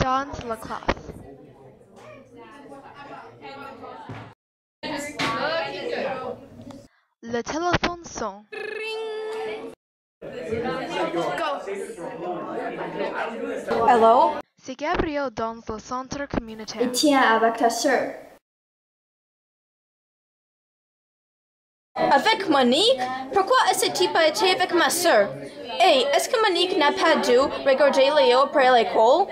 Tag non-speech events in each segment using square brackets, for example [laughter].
dans la classe. Le téléphone sonne. Hello? C'est Gabriel dans le centre communautaire. Tiens avec ta sœur. Avec Monique? Pourquoi est-ce que tu pas été avec ma sœur? Hey, est-ce que Monique n'a pas dû regarder Léo après l'école?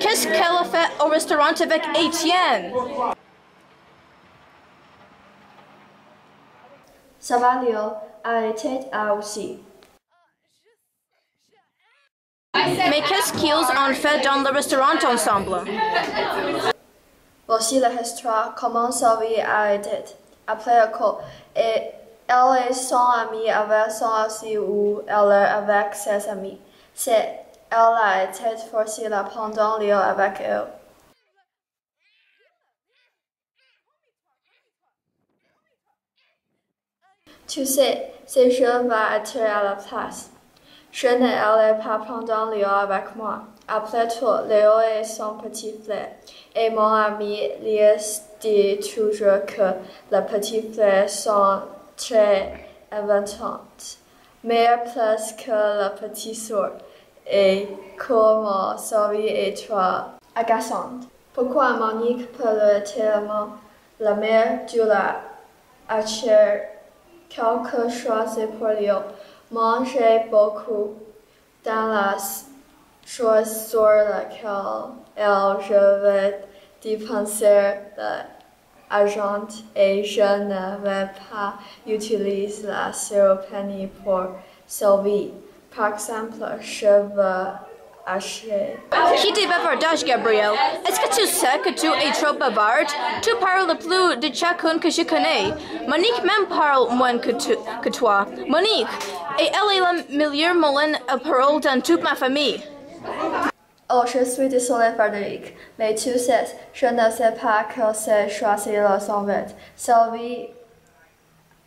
Qu'est-ce qu'elle a fait au restaurant avec Étienne? Ça va, Léo. A été aussi. Mais qu'est-ce qu'ils ont fait dans le restaurant ensemble? Voici la histoire. Comment sa vie a été. Après l'école, et elle est son amie avec son assis ou elle est avec ses amis. C'est elle a été forcée pendant Léo avec eux. Tu sais, ce jeu va être à la place. Je ne allais pas pendant Léo avec moi. Après tout, Léo est son petit frère. Et mon ami Lies dit toujours que les petits frères sont très inventantes. Meilleure place que la petite sœur. Et comment sa vie est trop agaçante. Pourquoi Monique peut tellement? La mère du la acheter quelque chose pour lui. Manger beaucoup dans la chose sur laquelle elle je dépenser l'argent et ne vais pas utiliser la seule pour sa vie. Par exemple, je veux acheter Qui dit bavardage, Gabriel? Est-ce que tu sais que tu es trop bavarde? Tu parles plus de chacun que je connais. Monique même parle moins que, tu- que toi. Monique, et elle est la meilleure moline à parole dans toute ma famille. Oh, je suis désolée, Frédéric, mais tu sais, je ne sais pas que c'est choisir son vêt. Sylvie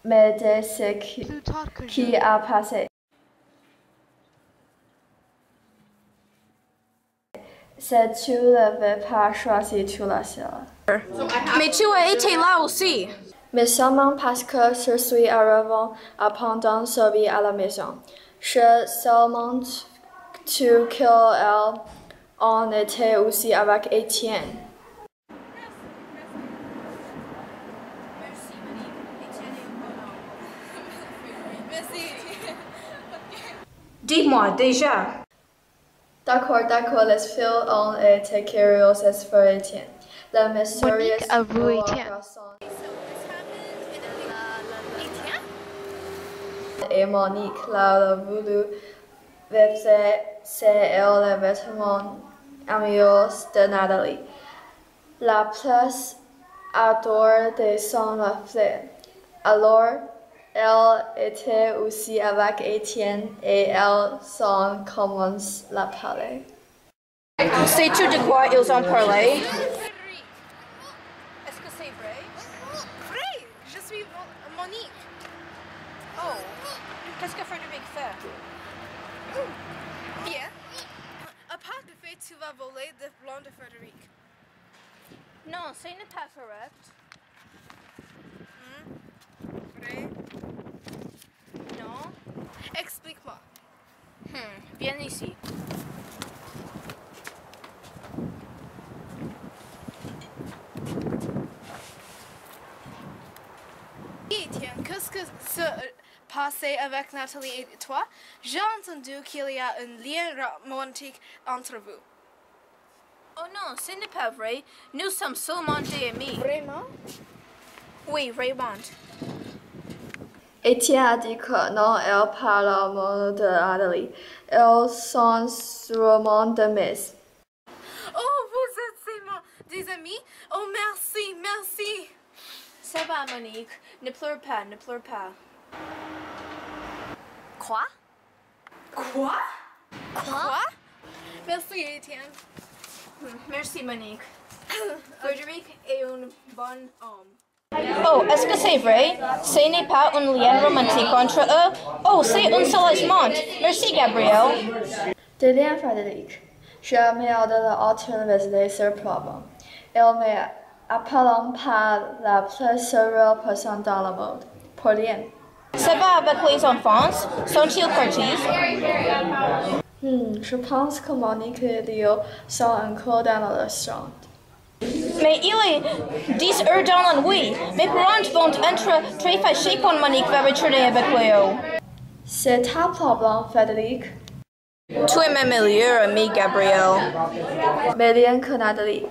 me dit ce qui, qui je... a passé. Si tu ne veux pas choisir, tu la seule. Mais tu as été là aussi. Mais seulement parce que je suis arrivée à pendant Sylvie à la maison. Je seulement tu qu'elle en était aussi avec Étienne. Dis-moi déjà. D'accord, d'accord, les filles ont été curieuses pour Étienne. La mystérieuse Monique avoue Étienne. Et Monique l'a voulu vêtir c'est elle les vêtements amoureux de Nathalie. La place adore de son reflet. Alors, elle était aussi avec Étienne et elle s'en commence la parler. Sais-tu de quoi ils ont parlé? Est-ce que c'est vrai? Vrai, je suis Mon- Monique. Oh. Qu'est-ce que Frédéric fait? Bien. À part de fait, tu vas voler le Non, ce n'est pas correct. Vrai? Non. Explique-moi. Hmm, viens ici. Qu'est-ce que se passait avec Nathalie et toi? J'ai entendu qu'il y a un lien romantique entre vous. Oh non, ce n'est pas vrai. Nous sommes seulement des amis. Vraiment? Oui, vraiment. Étienne a dit que non, elle parle au monde de Nathalie. Elles sont sûrement d'amis. Oh, vous êtes vraiment des amis? Oh, merci, merci. Ça va, Monique. Ne pleure pas, ne pleure pas. Quoi? Quoi? Quoi? Merci, Étienne. Merci, Monique. [coughs] Frédéric est un bon homme. Oh, est-ce que c'est vrai? Ce n'est pas un lien romantique entre eux? Oh, c'est un soulagement. Merci, Gabriel. De rien, Frédéric. J'ai amené de l'autre résoudre ce problème. Il met appelant par la plus seule personne dans le monde. Pour rien. Ça va avec les enfants Sont-ils partis Hmm, je pense que Monique et Léo sont encore dans le restaurant. Mais il est 10 heures dans la nuit. Mes parents vont être très fâchés quand Monique va retourner avec Léo. C'est ta problème, Frédéric. Tu es ma meilleure amie, Gabrielle. Mais rien que Nathalie.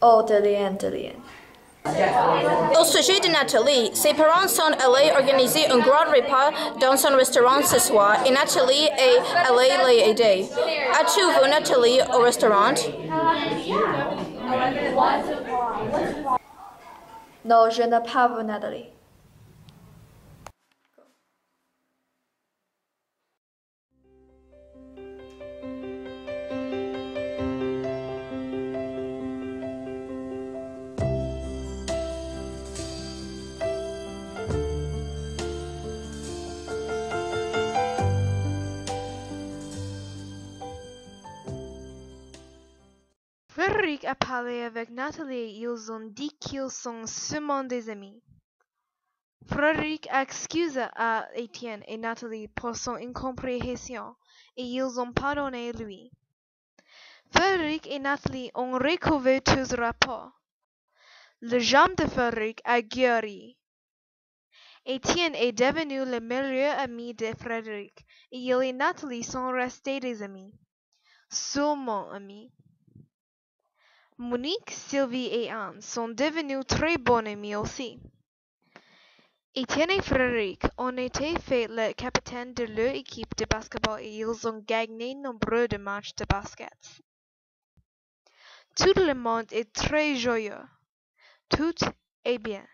Oh, de rien, de rien. Au sujet de Nathalie, ses parents sont allés organiser un grand repas dans son restaurant ce soir et Nathalie est allée les aider. As-tu vu Nathalie au restaurant? Non, je n'ai pas vu Nathalie. Frédéric a parlé avec Nathalie et ils ont dit qu'ils sont seulement des amis. Frédéric excusa à Étienne et Nathalie pour son incompréhension et ils ont pardonné lui. Frédéric et Nathalie ont recouvert tous rapports. Le jambe de Frédéric a guéri. Étienne est devenu le meilleur ami de Frédéric et il et Nathalie sont restés des amis. Seulement amis. Monique, Sylvie et Anne sont devenus très bons amis aussi. Étienne et Frédéric ont été faits le capitaine de leur équipe de basketball et ils ont gagné nombreux de matchs de basket. Tout le monde est très joyeux. Tout est bien.